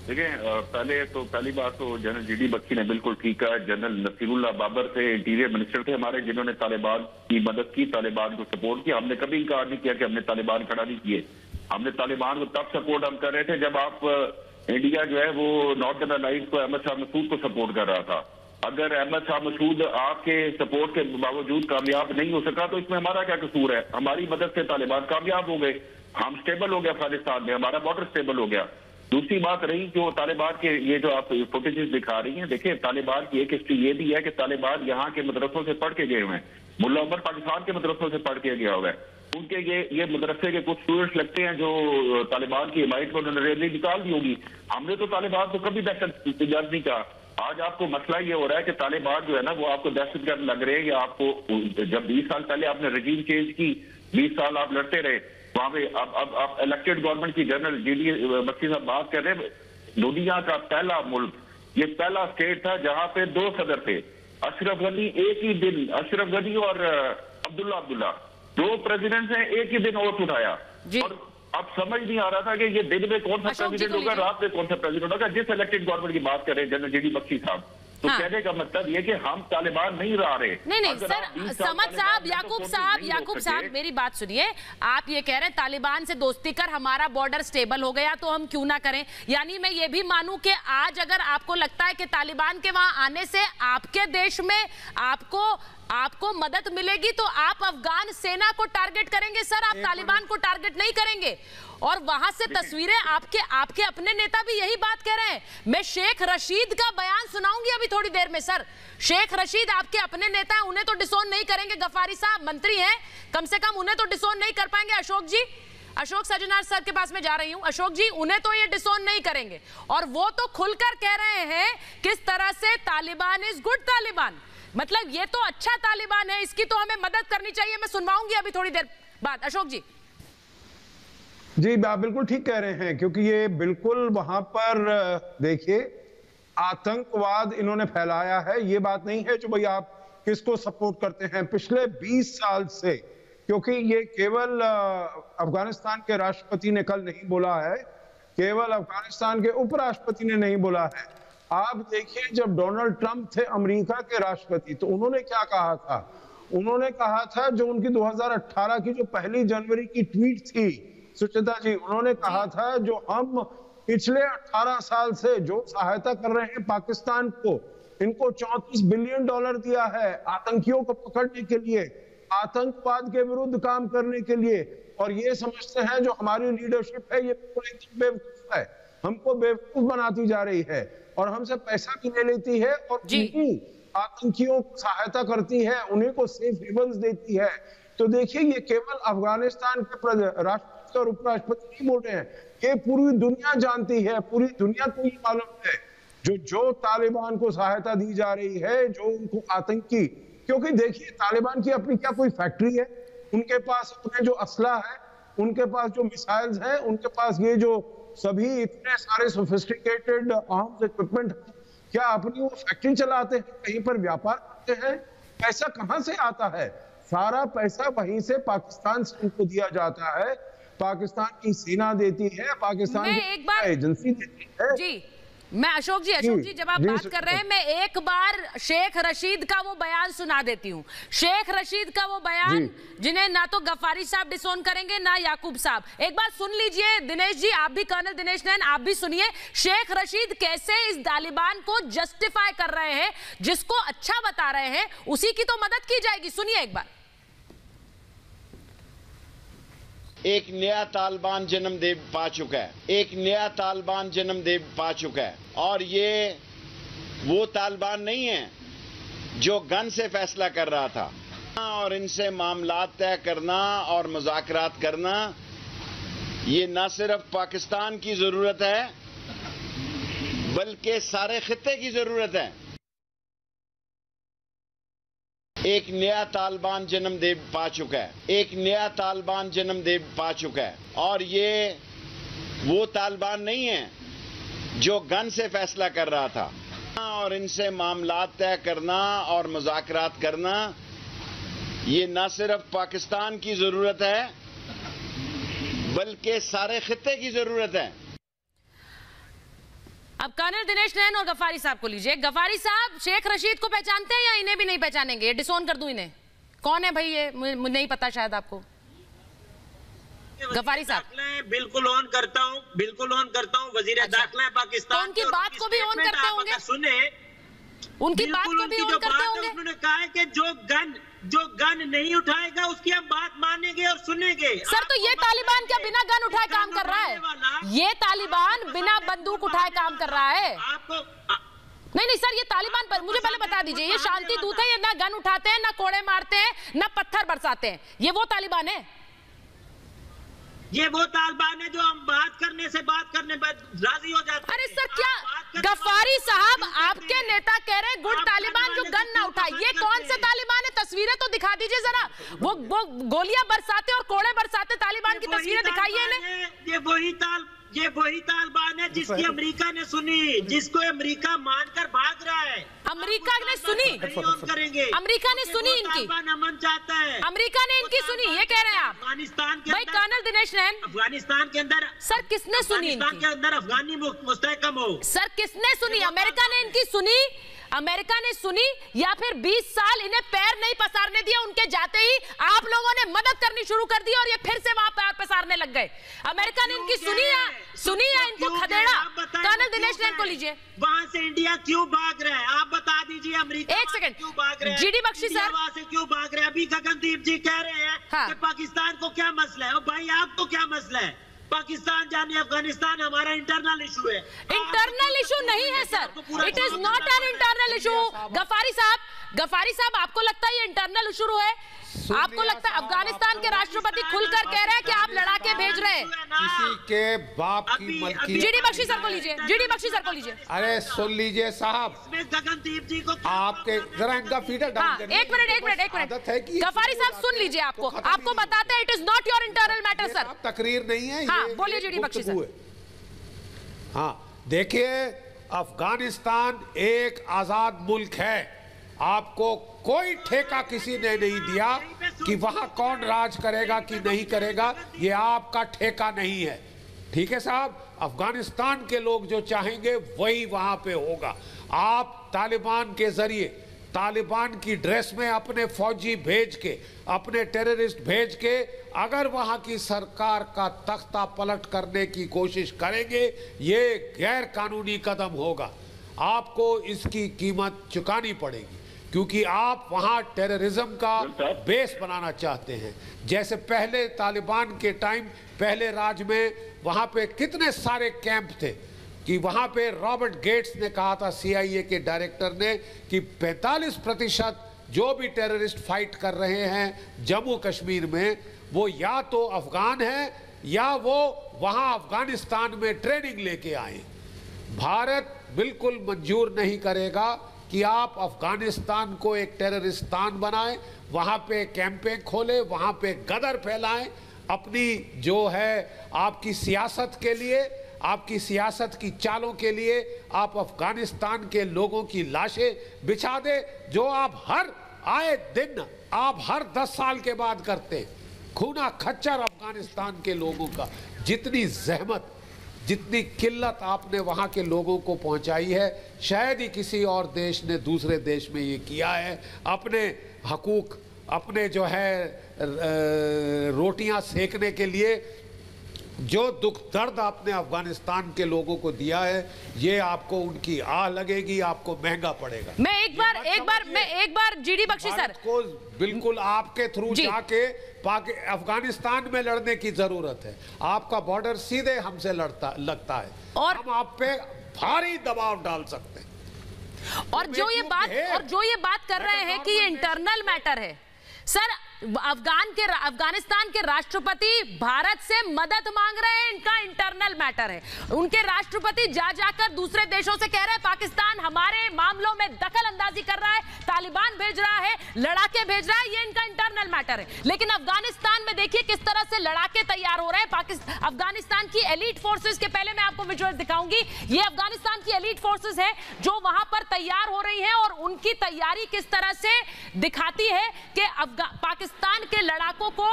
देखिए अ, पहले तो पहली बात तो जनरल जी डी बख्शी ने बिल्कुल ठीक कहा। जनरल नसीरुल्लाह बाबर थे इंटीरियर मिनिस्टर थे हमारे जिन्होंने तालिबान की मदद की तालिबान को सपोर्ट किया। हमने कभी इनकार नहीं किया कि हमने तालिबान खड़ा नहीं किए। हमने तालिबान को तब सपोर्ट हम कर रहे थे जब आप इंडिया जो है वो नॉर्दर्न अलाइंस को अहमद शाह मसूद को सपोर्ट कर रहा था। अगर अहमद शाह मसूद आपके सपोर्ट के बावजूद कामयाब नहीं हो सका तो इसमें हमारा क्या कसूर है? हमारी मदद से तालिबान कामयाब हो गए। हम स्टेबल हो गए अफ़गानिस्तान में हमारा बॉर्डर स्टेबल हो गया। दूसरी बात रही जो तालिबान के ये जो आप फुटेजेस दिखा रही हैं, देखिए, तालिबान की एक हिस्ट्री ये भी है कि तालिबान यहाँ के मदरसों से पढ़ के गए हुए हैं। मुल्ला उमर पाकिस्तान के मदरसों से पढ़ के गया हुआ है। उनके ये ये मदरसे के कुछ स्टूडेंट्स लगते हैं जो तालिबान की हिमायत में उन्होंने निकाल दी होगी। हमने तो तालिबान को कभी दहशत गर्द नहीं कहा। आज आपको मसला ये हो रहा है कि तालिबान जो है ना, वो आपको दहशत गर्द लग रहे हैं या आपको, जब बीस साल पहले आपने रजीम चेंज की, बीस साल आप लड़ते रहे। वहाँ पे अब अब अब इलेक्टेड गवर्नमेंट की जनरल जी डी बख्शी साहब बात कर रहे हैं दुनिया का पहला मुल्क ये पहला स्टेट था जहाँ पे दो सदर थे अशरफ गनी एक ही दिन अशरफ गनी और अब्दुल्ला अब्दुल्ला दो प्रेसिडेंट हैं एक ही दिन ओथ उठाया। और अब समझ नहीं आ रहा था कि ये दिन में कौन सा प्रेसिडेंट होगा रात में कौन सा प्रेसिडेंट होगा जिस इलेक्टेड गवर्नमेंट की बात करें जनरल जी डी बख्शी साहब। तो हाँ। कहने का मतलब ये कि हम तालिबान नहीं रह रहे। नहीं नहीं सर आप 20 साल समझ साहब तो याकूब साहब याकूब साहब मेरी बात सुनिए। आप ये कह रहे हैं तालिबान से दोस्ती कर हमारा बॉर्डर स्टेबल हो गया तो हम क्यों ना करें? यानी मैं ये भी मानूं कि आज अगर आपको लगता है कि तालिबान के वहाँ आने से आपके देश में आपको आपको मदद मिलेगी तो आप अफगान सेना को टारगेट करेंगे सर। आप तालिबान को टारगेट नहीं करेंगे। और वहाँ से तस्वीरें आपके आपके अपने नेता भी यही बात कह रहे हैं। मैं शेख रशीद का बयान सुनाऊँगी अभी थोड़ी देर में सर। शेख रशीद आपके अपने नेता हैं उन्हें तो डिसोन नहीं करेंगे गफारी साहब मंत्री हैं। कम से कम उन्हें तो डिसोन नहीं कर पाएँगे अशोक जी। अशोक सजनार सर के पास में जा रही हूँ। अशोक जी उन्हें तो ये डिसोन नहीं करेंगे। और वो तो खुलकर कह रहे हैं किस तरह से तालिबान इज़ गुड तालिबान। मतलब ये तो अच्छा तालिबान है इसकी तो हमें मदद करनी चाहिए मैं सुनवाऊँगी अभी थोड़ी देर बाद। अशोक जी। जी, आप बिल्कुल ठीक कह रहे हैं, क्योंकि ये बिल्कुल वहाँ पर देखिए, आतंकवाद इन्होंने फैलाया है, ये बात नहीं है जो भाई आप किसको सपोर्ट करते हैं। पिछले 20 साल से, क्योंकि ये केवल अफ़गानिस्तान के राष्ट्रपति ने कल नहीं बोला है, केवल अफ़गानिस्तान के उपराष्ट्रपति ने नहीं बोला है। आप देखिए, जब डोनाल्ड ट्रंप थे अमेरिका के राष्ट्रपति तो उन्होंने क्या कहा था? उन्होंने कहा था, जो उनकी 2018 की जो पहली जनवरी की ट्वीट थी सुचिता जी उन्होंने कहा था जो हम पिछले 18 साल से जो सहायता कर रहे हैं पाकिस्तान को इनको 34 बिलियन डॉलर दिया है आतंकियों को पकड़ने के लिए आतंकवाद के विरुद्ध काम करने के लिए। और ये समझते हैं जो हमारी लीडरशिप है ये बेवकूफ़ है। हमको बेवकूफ़ बनाती जा रही है और हमसे पैसा भी ले लेती है और। उन्हीं आतंकियों को सहायता करती है उन्हीं को सेफ़ हेवंस देती है। तो देखिए ये केवल अफ़गानिस्तान के प्रध- राष्ट्रपति और उपराष्ट्रपति नहीं बोल रहे हैं ये पूरी दुनिया जानती है, पूरी दुनिया को ये मालूम है जो जो तालिबान को सहायता दी जा रही है, जो उनको आतंकी, क्योंकि देखिए तालिबान की अपनी क्या कोई फैक्ट्री है? उनके पास अपने जो असला है, उनके पास जो मिसाइल्स हैं, उनके पास ये जो सभी इतने सारे सोफिस्टिकेटेड आर्म्स इक्विपमेंट क्या अपनी वो फैक्ट्री चलाते हैं, कहीं पर व्यापार करते हैं? पैसा कहाँ से आता है? सारा पैसा वहीं से पाकिस्तान से उनको दिया जाता है। पाकिस्तान की सेना देती है पाकिस्तान की एक बार- एजेंसी देती है। जी मैं अशोक जी अशोक जी, जब आप बात कर रहे हैं मैं एक बार शेख रशीद का वो बयान सुना देती हूँ। शेख रशीद का वो बयान जिन्हें ना तो गफारी साहब डिसोन करेंगे ना याकूब साहब। एक बार सुन लीजिए दिनेश जी आप भी कर्नल दिनेश नैन आप भी सुनिए। शेख रशीद कैसे इस तालिबान को जस्टिफाई कर रहे हैं जिसको अच्छा बता रहे हैं उसी की तो मदद की जाएगी। सुनिए एक बार। एक नया तालिबान जन्म दे पा चुका है। एक नया तालिबान जन्म दे पा चुका है। और ये वो तालिबान नहीं है जो गन से फैसला कर रहा था। और इनसे मामला तय करना और मुजाकरात करना, ये न सिर्फ़ पाकिस्तान की ज़रूरत है, बल्कि सारे खत्ते की ज़रूरत है। एक नया तालिबान जन्म दे पा चुका है। एक नया तालिबान जन्म दे पा चुका है। और ये वो तालिबान नहीं है जो गन से फैसला कर रहा था। और इनसे मामला तय करना और मुजाकरात करना, ये न सिर्फ़ पाकिस्तान की ज़रूरत है, बल्कि सारे खत्ते की ज़रूरत है। अब कर्नल दिनेश नैन और गफारी साहब को लीजिए। गफारी साहब शेख रशीद को पहचानते हैं या इन्हें भी नहीं पहचानेंगे? डिसोन कर दूँ इन्हें। कौन है भाई ये? मुझे नहीं पता शायद आपको। गफारी साहब। बिल्कुल ऑन करता हूँ बिल्कुल ऑन करता हूँ। वज़ीर अच्छा। दाखिला है पाकिस्तान तो उनकी बात को भी ऑन करते होंगे? सुने उनकी बात को भी ऑन करते होंगे। उन्होंने कहा है कि जो गन जो गन नहीं उठाएगा उसकी हम बात मानेंगे और सुनेंगे। सर तो ये तालिबान क्या बिना गन उठाए काम कर रहा है? ये तालिबान बिना बंदूक उठाए काम कर रहा है। आपको नहीं नहीं सर ये तालिबान पर मुझे पहले बता दीजिए ये शांति दूत है ये ना गन उठाते हैं ना कोड़े मारते हैं ना पत्थर बरसाते हैं। ये वो तालिबान है? ये वो तालिबान है जो हम बात करने से बात करने पर राज़ी हो जाते अरे सर क्या गफारी साहब आपके नेता कह रहे हैं गुड तालिबान जो गन ना उठाए। ये कौन सा तालिबान है? तस्वीरें तो दिखा दीजिए जरा। वो वो गोलियाँ बरसाते और कोड़े बरसाते तालिबान की तस्वीरें दिखाइए ये वही ताल ये वही तालिबान है जिसकी अमेरिका ने सुनी जिसको अमेरिका मानकर भाग रहा है। अमेरिका ने सुनी। करेंगे अमेरिका ने सुनी इनकी। अमन चाहता है। अमेरिका ने इनकी सुनी ये कह रहे हैं आप। अफ़गानिस्तान के भाई कर्नल दिनेश नैन। अफ़गानिस्तान के अंदर सर किसने सुनी अफ़गानिस्तान के अंदर अफगानी मुस्तकम हो। सर किसने सुनी? अमेरिका ने इनकी सुनी? अमेरिका ने सुनी या फिर 20 साल इन्हें पैर नहीं पसारने दिया उनके जाते ही आप लोगों ने मदद करनी शुरू कर दी और ये फिर से वहाँ पैर पसारने लग गए। अमेरिका ने इनकी सुनी या सुनी या इनको खदेड़ा? कर्नल दिनेश नैन को लीजिए। वहाँ से इंडिया क्यों भाग रहा है? आप बता दीजिए अमेरिका एक सेकंड। क्यों भाग रहा है? GD Bakshi sir. वहाँ से क्यों भाग रहे हैं? अभी गगनदीप जी कह रहे हैं हाँ। कि पाकिस्तान को क्या मसला है? भाई आपको क्या मसला है? पाकिस्तान जाने अफ़गानिस्तान हमारा इंटरनल इशू है। इंटरनल इशू नहीं है sir it is not an internal issue Ghaffari साहब गफारी साहब आपको लगता है ये इंटरनल इशू है? आपको लगता है अफ़गानिस्तान के राष्ट्रपति खुलकर कह रहे हैं कि आप लड़ाके भेज रहे हैं? किसी के बाप की मलकी जीडी बख्शी सर को लीजिए जीडी बख्शी सर को लीजिए। अरे सुन लीजिए साहब। गगनदीप जी को आपके जरा इनका फीडर डाउन हाँ एक मिनट एक मिनट एक है कि मिनट गफारी साहब सुन लीजिए आपको। आपको बताते हैं it is not your internal matter sir तकरीर नहीं है हाँ, बोलिए जीडी बख्शी सर। हाँ देखिए अफ़गानिस्तान एक आज़ाद मुल्क है। आपको कोई ठेका किसी ने नहीं दिया कि वहाँ कौन राज करेगा कि नहीं करेगा, ये आपका ठेका नहीं है। ठीक है साहब? अफ़गानिस्तान के लोग जो चाहेंगे, वही वहाँ पे होगा। आप तालिबान के ज़रिए, तालिबान की ड्रेस में अपने फौजी भेज के, अपने टेररिस्ट भेज के, अगर वहाँ की सरकार का तख्ता पलट करने की कोशिश करेंगे, ये गैर कानूनी कदम होगा। आपको इसकी कीमत चुकानी पड़ेगी। क्योंकि आप वहाँ टेररिज्म का बेस बनाना चाहते हैं। जैसे पहले तालिबान के टाइम पहले राज में वहाँ पे कितने सारे कैंप थे कि वहाँ पे रॉबर्ट गेट्स ने कहा था सीआईए के डायरेक्टर ने कि 45 प्रतिशत जो भी टेररिस्ट फाइट कर रहे हैं जम्मू कश्मीर में वो या तो अफगान है या वो वहाँ अफ़गानिस्तान में ट्रेनिंग लेके आए। भारत बिल्कुल मंजूर नहीं करेगा। कि आप अफ़गानिस्तान को एक टेररिस्तान बनाएँ, वहाँ पे कैंपें खोले, वहाँ पे गदर फैलाएँ। अपनी जो है, आपकी सियासत के लिए, आपकी सियासत की चालों के लिए आप अफ़गानिस्तान के लोगों की लाशें बिछा दे, जो आप हर आए दिन, आप हर दस साल के बाद करते खूना खच्चर अफ़गानिस्तान के लोगों का, जितनी जहमत जितनी किल्लत आपने वहाँ के लोगों को पहुँचाई है, शायद ही किसी और देश ने दूसरे देश में ये किया है। अपने हकूक, अपने जो है रोटियाँ सेकने के लिए जो दुख दर्द आपने अफ़गानिस्तान के लोगों को दिया है ये आपको उनकी आह लगेगी आपको महँगा पड़ेगा। मैं एक बार एक बार मैं एक बार जीडी बख्शी सर। को बिल्कुल आपके थ्रू जाके अफ़गानिस्तान में लड़ने की ज़रूरत है। आपका बॉर्डर सीधे हमसे लड़ता लगता है। और हम आप पे भारी दबाव डाल सकते हैं। और जो ये बात और जो ये बात कर रहे हैं कि ये इंटरनल मैटर है। सर अफगान के अफ़गानिस्तान के राष्ट्रपति भारत से मदद मांग रहे हैं। इनका इंटरनल मैटर है। उनके राष्ट्रपति जा जाकर दूसरे देशों से कह रहे हैं, पाकिस्तान हमारे मामलों में दखल अंदाजी कर रहा है, तालिबान भेज रहा है, लड़ाके भेज रहा है, ये इनका इंटरनल मैटर है। लेकिन अफ़गानिस्तान में देखिए किस तरह से लड़ाके तैयार हो रहे हैं। पाकिस्तान अफ़गानिस्तान की एलिट फोर्सेज के पहले मैं आपको विजुअल दिखाऊँगी। ये अफ़गानिस्तान की एलिट फोर्सेज है, जो वहाँ पर तैयार हो रही है और उनकी तैयारी किस तरह से दिखाती है कि पाकिस्तान पाकिस्तान के लड़ाकों को,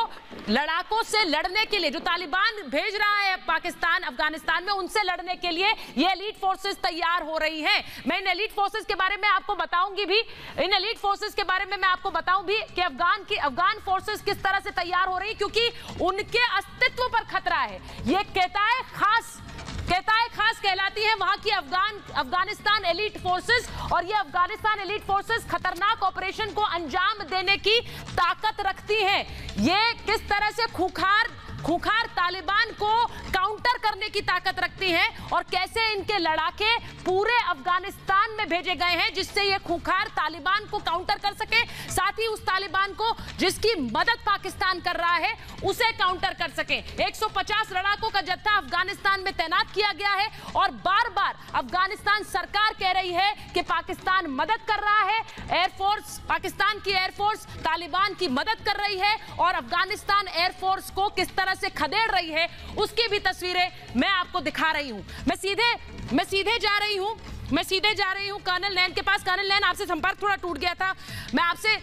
लड़ाकों से लड़ने के लिए जो तालिबान भेज रहा है पाकिस्तान, अफ़गानिस्तान में, उनसे लड़ने के लिए ये एलीट फोर्सेस तैयार हो रही हैं। मैं इन एलीट फोर्सेस के बारे में आपको बताऊँगी भी, इन एलीट फोर्सेस के बारे में मैं आपको बताऊँ भी कि अफगान की, अफगान फोर्सेस किस तरह से तैयार हो रही क्योंकि उनके अस्तित्व पर खतरा है। ये कहता है, खास कहताए खास कहलाती है। वहाँ की अफगान, अफ़गानिस्तान एलिट फोर्सेस और ये अफ़गानिस्तान एलिट फोर्सेस खतरनाक ऑपरेशन को अंजाम देने की ताकत रखती हैं। ये किस तरह से खुखार खुखार तालिबान को काउंटर करने की ताकत रखती हैं और कैसे इनके लड़ाके पूरे अफ़गानिस्तान में भेजे गए हैं जिससे ये खुखार तालिबान को काउंटर कर सके। साथ ही उस तालिबान को जिसकी मदद पाकिस्तान कर रहा है, उसे काउंटर कर सके। 150 लड़ाकों का जत्था अफ़गानिस्तान में तैनात किया गया है और बार बार अफ़गानिस्तान सरकार कह रही है कि पाकिस्तान मदद कर रहा है। एयरफोर्स पाकिस्तान की एयरफोर्स तालिबान की मदद कर रही है और अफ़गानिस्तान एयरफोर्स को किस तरह से खदेड़ रही है, उसकी भी तस्वीरें मैं आपको दिखा रही हूँ। मैं सीधे मैं सीधे जा रही हूँ, मैं सीधे जा रही हूँ कर्नल नैन के पास। कर्नल नैन, आपसे संपर्क थोड़ा टूट गया था। मैं आपसे,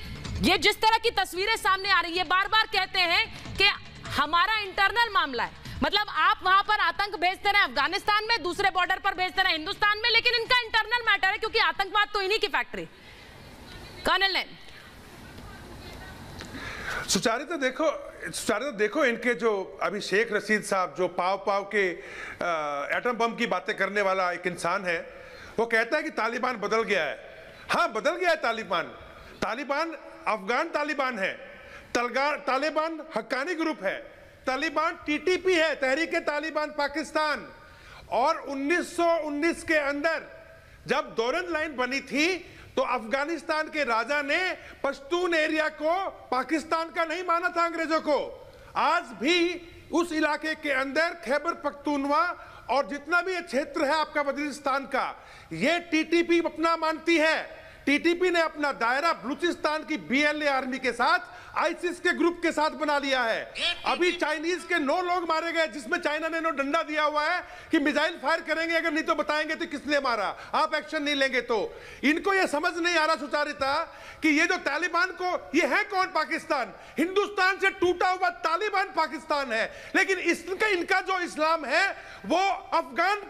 ये जिस तरह की तस्वीरें सामने आ रही है बार बार कहते हैं कि हमारा इंटरनल मामला है। मतलब आप वहाँ पर आतंक भेजते रहे, अफ़गानिस्तान में, दूसरे बॉर्डर पर भेजते रहे, हिंदुस्तान में, लेकिन इनका इंटरनल मैटर है, क्योंकि आतंकवाद तो इन्हीं की फैक्ट्री। कर्नल नैन सुचारिता देखो सुचारिता देखो इनके जो अभी शेख रशीद साहब, जो पाव पाव के एटम बम की बातें करने वाला एक इंसान है, वो कहता है कि तालिबान बदल गया है। हाँ बदल गया है तालिबान। तालिबान, अफगान तालिबान है। तालिबान हक्कानी ग्रुप है। तालिबान टीटीपी है तहरीक तालिबान पाकिस्तान। और 1919 के अंदर जब दोरन लाइन बनी थी तो अफ़गानिस्तान के राजा ने पश्तून एरिया को पाकिस्तान का नहीं माना था अंग्रेज़ों को। आज भी उस इलाके के अंदर खैबर पख्तूनवा और जितना भी क्षेत्र है आपका बदरिस्तान का, ये टीटीपी अपना मानती है। टीटीपी ने अपना दायरा बलूचिस्तान की बीएलए आर्मी के साथ आईसिस के ग्रुप के साथ बना लिया है। अभी चाइनीज़ के नौ लोग मारे गए जिसमें चाइना ने नो डंडा दिया हुआ है कि मिसाइल फायर करेंगे अगर नहीं तो बताएँगे तो किसने मारा। आप एक्शन नहीं लेंगे तो। इनको यह समझ नहीं आ रहा सुचारिता कि ये जो तालिबान को ये है कौन पाकिस्तान? हिंदुस्तान से टूटा हुआ तालिबान पाकिस्तान है। लेकिन इसका इनका जो इस्लाम है वो अफगान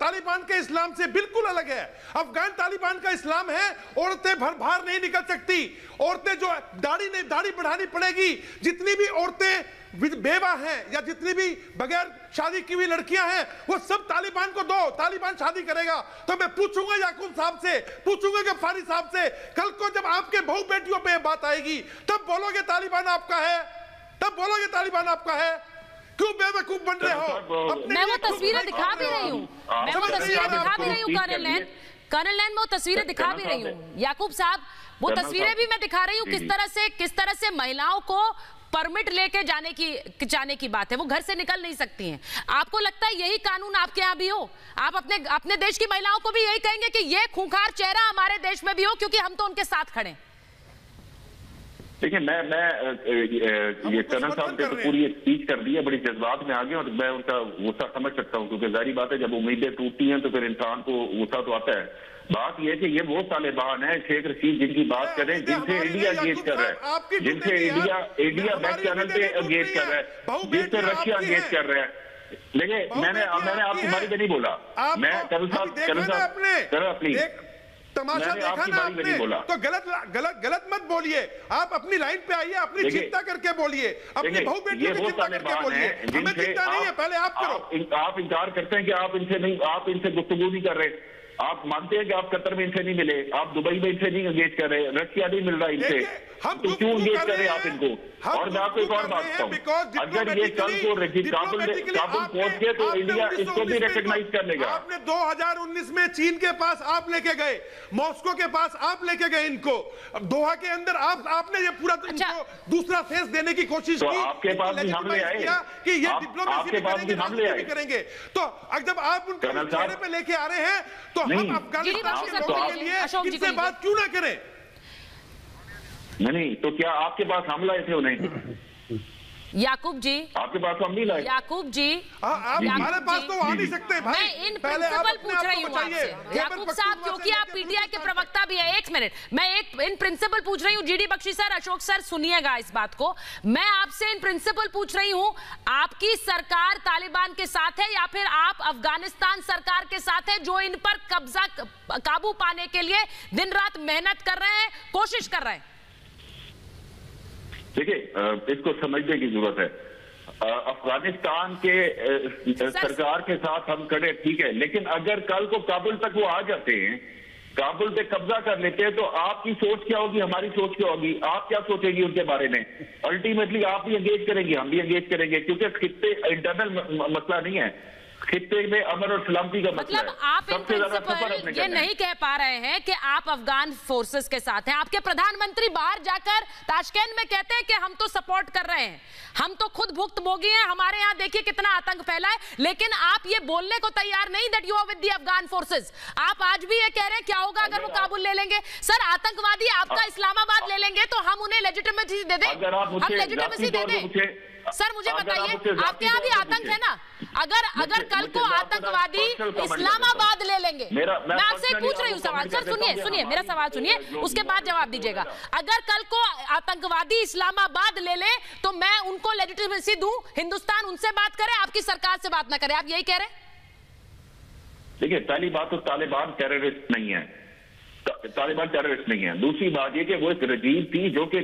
तालिबान के इस्लाम से बिल्कुल अलग है। अफगान तालिबान का इस्लाम है औरतें भर बाहर नहीं निकल सकती। औरतें जो दाढ़ी नहीं दाढ़ी बढ़ानी पड़ेगी। जितनी भी औरतें बेवा हैं या जितनी भी बगैर शादी की हुई लड़कियाँ हैं वो सब तालिबान को दो। तालिबान शादी करेगा। तो मैं पूछूँगा याकूब साहब से पूछूँगा गफ्फारी साहब से कल को जब आपके बहु बेटियों पे बात आएगी तब बोलोगे तालिबान आपका है? तब बोलोगे तालिबान आपका है? क्यों बेवकूफ़ बन रहे हो? मैं वो तस्वीरें दिखा भी रही हूँ। मैं वो तस्वीरें दिखा भी रही हूँ कर्नल लैन कर्नल लैन मैं वो तस्वीरें दिखा भी रही हूँ। याकूब साहब वो तस्वीरें भी मैं दिखा रही हूँ किस तरह से किस तरह से महिलाओं को परमिट लेके जाने की जाने की बात है। वो घर से निकल नहीं सकती हैं। आपको लगता है यही कानून आपके यहाँ भी हो? आप अपने अपने देश की महिलाओं को भी यही कहेंगे कि ये खूंखार चेहरा हमारे देश में भी हो क्योंकि हम तो उनके साथ खड़े देखिए मैं मैं ये कर्नल साहब ने तो पूरी एक स्पीच कर दी है बड़ी जज्बात में आ गए और मैं उनका गुस्सा समझ सकता हूँ क्योंकि जारी बात है जब उम्मीदें टूटती हैं तो फिर इंसान को गुस्सा तो आता है। बात यह कि ये वो तालिबान है शेख रशीद जिनकी बात करें जिनसे इंडिया एंगेज कर रहा है। जिनसे इंडिया इंडिया बैक चैनल पे एंगेज कर रहा है। जिनसे रशिया एंगेज कर रहा है। देखिए मैंने मैंने आपकी बारी पे नहीं बोला। मैं कर्नल साहब कर्नल साहब प्लीज़ तमाशा देखा ना आपने। तो गलत गलत गलत मत बोलिए। आप अपनी लाइन पे आइए अपनी चिंता करके बोलिए। अपनी बहू बेटियों की चिंता करके बोलिए। हमें चिंता नहीं है पहले आप करो। आप, इनकार करते हैं कि आप इनसे नहीं आप इनसे गुफ्तगू नहीं कर रहे। आप मानते हैं कि आप कतर में इनसे नहीं मिले आप दुबई में इनसे नहीं एंगेज कर रहे रशिया नहीं मिल रहा इनसे। तो क्यों एंगेज कर रहे हैं। आप इनको और मैं आपको एक और बात बताऊँ। अगर ये कल को रखी काबुल काबुल पहुँच गए तो इंडिया इसको भी रिकग्नाइज कर लेगा। आपने 2019 में चीन के पास आप लेके गए मॉस्को के पास आप लेके गए इनको। अब दोहा के अंदर आप आपने ये पूरा इनको दूसरा फेस देने की कोशिश तो की आपके पास भी हम ले legitimize आए। किया कि ये डिप्लोमेसी भी करेंगे तो जब आप उनको पे लेके आ रहे हैं तो नहीं। अफ़गानिस्तान इनसे बात क्यों ना करें? नहीं नहीं तो क्या आपके पास हमला ऐसे हो उन्हें याकूब जी। आपके पास तो हम नहीं लाए याकूब जी। आप जी। हमारे पास तो आ नहीं सकते भाई। मैं इन प्रिंसिपल पूछ रही हूँ आपसे। याकूब साहब क्योंकि आप पीटीआई के प्रवक्ता भी है। एक मिनट। मैं एक इन प्रिंसिपल पूछ रही हूँ। GD Bakshi sir Ashok sir सुनिएगा इस बात को। मैं आपसे इन प्रिंसिपल पूछ रही हूँ आपकी सरकार तालिबान के साथ है या फिर आप अफ़गानिस्तान सरकार के साथ है जो इन पर कब्जा काबू पाने के लिए दिन रात मेहनत कर रहे हैं कोशिश कर रहे हैं? देखिए इसको समझने की ज़रूरत है। अफ़गानिस्तान के सरकार के साथ हम खड़े ठीक है लेकिन अगर कल को काबुल तक वो आ जाते हैं काबुल पे कब्जा कर लेते हैं तो आपकी सोच क्या होगी हमारी सोच क्या होगी? आप क्या सोचेंगी उनके बारे में? अल्टीमेटली आप भी एंगेज करेंगे हम भी एंगेज करेंगे क्योंकि खित्ते इंटरनल मसला नहीं है। खित्ते में अमर और सलामती का मतलब आप इन प्रिंसिपल ये नहीं कह पा रहे हैं कि आप अफगान फोर्सेस के साथ हैं। आपके प्रधानमंत्री बाहर जाकर ताशकंद में कहते हैं कि हम तो सपोर्ट कर रहे हैं। हम तो खुद भुक्त भोगी हैं। हमारे यहाँ देखिए कितना आतंक फैला है। लेकिन आप ये बोलने को तैयार नहीं that you are with the Afghan forces आप आज भी ये कह रहे हैं क्या होगा अगर वो काबुल ले लेंगे? सर आतंकवादी आपका इस्लामाबाद ले लेंगे तो हम उन्हें लेजिटिमेसी दे दें। हम लेजिटिमेसी दे दें। सर मुझे बताइए आपके यहाँ भी आतंक है ना? अगर अगर कल को आतंकवादी इस्लामाबाद ले लेंगे। मैं आपसे पूछ रही हूँ सवाल। सर सुनिए सुनिए मेरा सवाल सुनिए। उसके बाद जवाब दीजिएगा। अगर कल को आतंकवादी इस्लामाबाद ले ले तो मैं उनको लेजिटिमेसी दूँ हिंदुस्तान उनसे बात करे आपकी सरकार से बात ना करे। आप यही कह रहे हैं? देखिए पहली बात तो तालिबान टेररिस्ट नहीं है। तालिबान टेररिस्ट नहीं है दूसरी बात ये कि वो एक रजीम थी जो कि।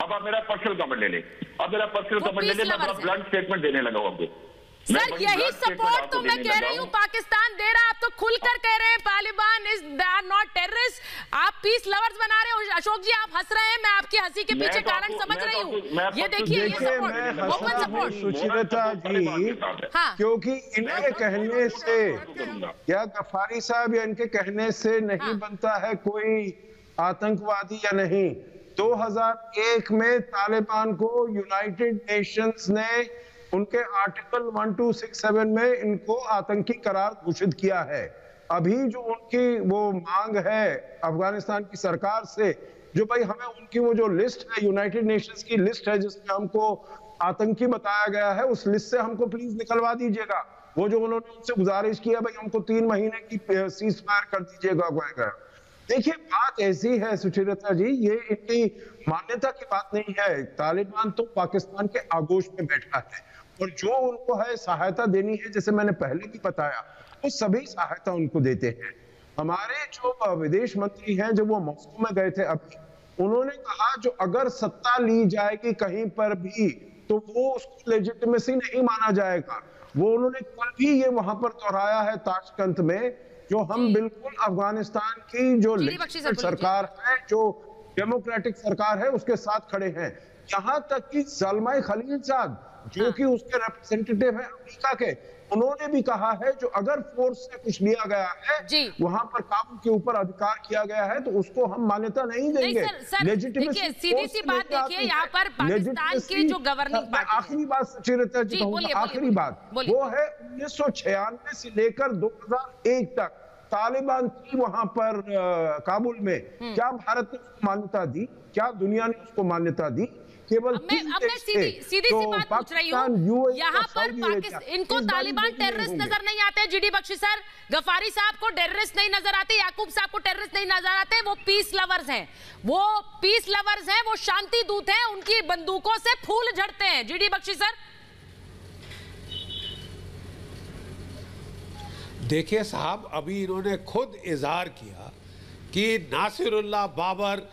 अब आप मेरा पर्सनल कमेंट ले लें अब मेरा पर्सनल कमेंट ले लें ब्लड मैं। ब्लंट स्टेटमेंट देने लगा हूँ आपको सर यही सपोर्ट तो मैं कह रही हूँ। पाकिस्तान दे रहा आप तो खुलकर कह रहे हैं Taliban is are not terrorist आप पीस लवर्स बना रहे हो अशोक जी आप हंस रहे हैं मैं आपकी हँसी के पीछे तो कारण समझ रही तो हूँ। ये देखिए ये सपोर्ट ओपन सपोर्ट हूँ सुचिरता जी हाँ। क्योंकि इनके कहने से या गफारी साहब या इनके कहने से नहीं बनता है कोई आतंकवादी या नहीं। 2001 में तालिबान को यूनाइटेड नेशंस ने उनके आर्टिकल 1267 में इनको आतंकी करार घोषित किया है। अभी जो उनकी वो मांग है अफ़गानिस्तान की सरकार से, जो भाई हमें उनकी वो जो लिस्ट है यूनाइटेड नेशंस की लिस्ट है, जिसमें हमको आतंकी बताया गया है, उस लिस्ट से हमको प्लीज़ निकलवा दीजिएगा। वो जो उन्होंने उनसे गुजारिश किया भाई हमको तीन महीने की सीज फायर कर दीजिएगा देखिए, बात ऐसी है, सुचिरता जी, ये इनकी मान्यता की बात नहीं है। तालिबान तो पाकिस्तान के आगोश में बैठा है। और जो उनको है सहायता देनी है जैसे मैंने पहले भी बताया वो सभी सहायता उनको देते हैं। हमारे जो विदेश मंत्री हैं जब वो मॉस्को में गए थे अभी उन्होंने कहा जो अगर सत्ता ली जाएगी कहीं पर भी तो वो उसको लेजिटिमेसी नहीं माना जाएगा। वो उन्होंने कल भी ये वहाँ पर दोहराया है ताशकंद में जो हम बिल्कुल अफ़गानिस्तान की जो सरकार है जो डेमोक्रेटिक सरकार है उसके साथ खड़े हैं। यहाँ तक कि सलमाई खलील साहब जो कि उसके रिप्रेजेंटेटिव है अमेरिका के। उन्होंने भी कहा है जो अगर फोर्स से कुछ लिया गया है वहाँ पर काबू के ऊपर अधिकार किया गया है तो उसको हम मान्यता नहीं देंगे। सर सर देखिए सीधी सी बात देखिए यहाँ पर पाकिस्तान की जो गवर्निंग आखिरी बात सुचिरता जी आखिरी बात। वो है उन्नीस सौ छियानवे से लेकर 2001 तक। तालिबान थी वहाँ पर काबुल में। क्या भारत ने उसको मान्यता दी? क्या दुनिया ने उसको मान्यता दी? केवल मैं अब मैं सीधी सीधी तो सी बात पूछ रही हूँ। यहाँ पर पाकिस्तान इनको तालिबान टेररिस्ट नज़र नहीं आते जीडी बख्शी सर। गफारी साहब को टेररिस्ट नहीं नज़र आते याकूब साहब को टेररिस्ट नहीं नज़र आते वो पीस लवर्स हैं। वो पीस लवर्स हैं वो शांति दूत हैं उनकी बंदूकों से फूल झड़ते हैं। GD Bakshi sir. देखिए साहब अभी इन्होंने खुद इजहार किया कि Nasirullah Babar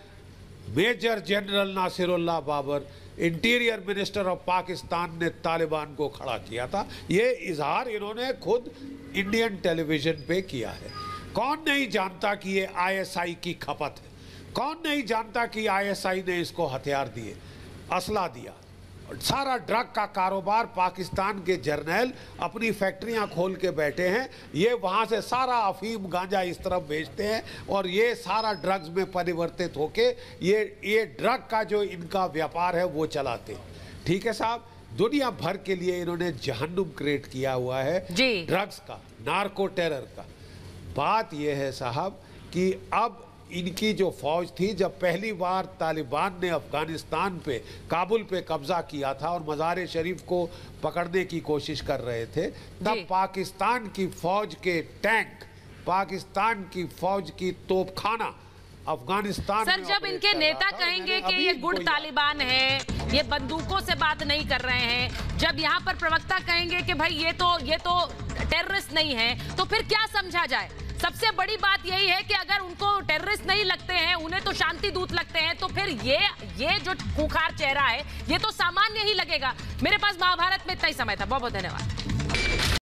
major general Nasirullah Babar, interior minister of Pakistan ने तालिबान को खड़ा किया था। ये इजहार इन्होंने खुद इंडियन टेलीविज़न पे किया है। कौन नहीं जानता कि ये आईएसआई की खपत है? कौन नहीं जानता कि आईएसआई ने इसको हथियार दिए, असला दिया? सारा ड्रग का कारोबार पाकिस्तान के जर्नैल अपनी फैक्ट्रियाँ खोल के बैठे हैं। ये वहाँ से सारा अफीम गांजा इस तरफ़ भेजते हैं और ये सारा ड्रग्स में परिवर्तित होके ये ये ड्रग का जो इनका व्यापार है वो चलाते हैं। ठीक है साहब? दुनिया भर के लिए इन्होंने जहन्नुम क्रिएट किया हुआ है ड्रग्स का नार्को टेरर का। बात यह है साहब कि अब इनकी जो फौज थी जब पहली बार तालिबान ने अफ़गानिस्तान पे काबुल पे कब्जा किया था और मज़ार शरीफ को पकड़ने की कोशिश कर रहे थे तब पाकिस्तान की फौज के टैंक पाकिस्तान की फौज की तोपखाना अफ़गानिस्तान सर जब इनके नेता कहेंगे कि ये गुड़ तालिबान है ये बंदूकों से बात नहीं कर रहे हैं जब यहाँ पर प्रवक्ता कहेंगे कि भाई ये तो ये तो टेररिस्ट नहीं है तो फिर क्या समझा जाए? सबसे बड़ी बात यही है कि अगर उनको टेररिस्ट नहीं लगते हैं, उन्हें तो शांति दूत लगते हैं तो फिर ये ये जो खुखार चेहरा है, ये तो सामान्य ही लगेगा। मेरे पास महाभारत में इतना ही समय था। बहुत बहुत धन्यवाद।